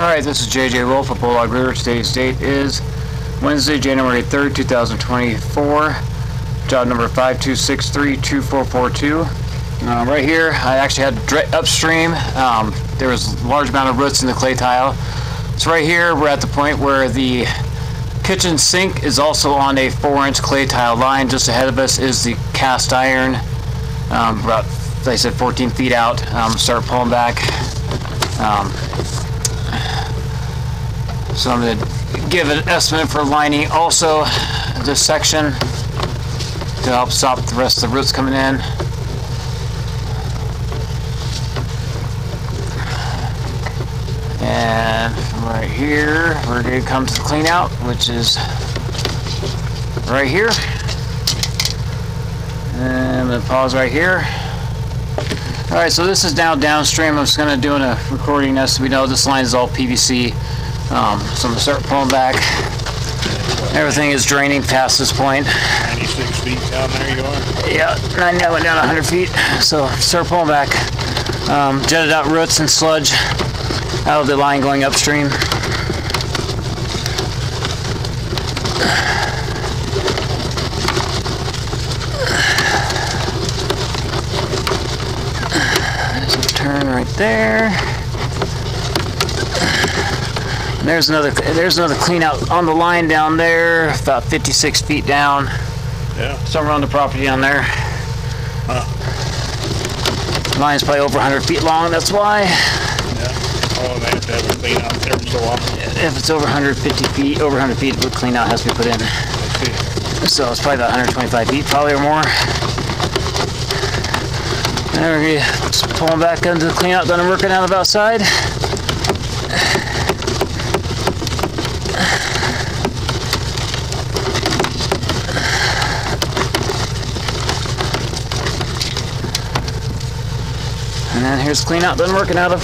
Alright, this is JJ Wolf of Bulldog Rooter. Today's date is Wednesday, January 3rd, 2024. Job number 52632442. Uh, right here, I actually had upstream. Um, there was a large amount of roots in the clay tile. So right here, we're at the point where the kitchen sink is also on a 4-inch clay tile line. Just ahead of us is the cast iron, um, about, like I said, 14 feet out. Um, start pulling back. Um, so I'm going to give an estimate for lining also this section to help stop the rest of the roots coming in. And from right here, we're going to come to the clean out, which is right here. And I'm going to pause right here. All right, so this is now downstream. I'm just going to do a recording as we know this line is all PVC. Um, so I'm going to start pulling back. Everything is draining past this point. 96 feet down there you are. Yeah, I now went down 100 feet. So start pulling back. Um, jetted out roots and sludge out of the line going upstream. There's a turn right there. There's another there's another clean out on the line down there, about 56 feet down, Yeah. somewhere on the property down there. Huh. Line's probably over 100 feet long, that's why. Yeah. Oh, they have to have a clean out every so often. If it's over 150 feet, over 100 feet, the clean out has to be put in. So it's probably about 125 feet, probably or more. And we're just pulling back into the clean out that I'm working out of outside. And then here's clean out that I'm working out of.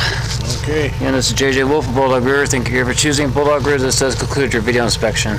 Okay. And this is JJ Wolf of Bulldog Rooter. Thank you for choosing Bulldog Rooter. This does conclude your video inspection.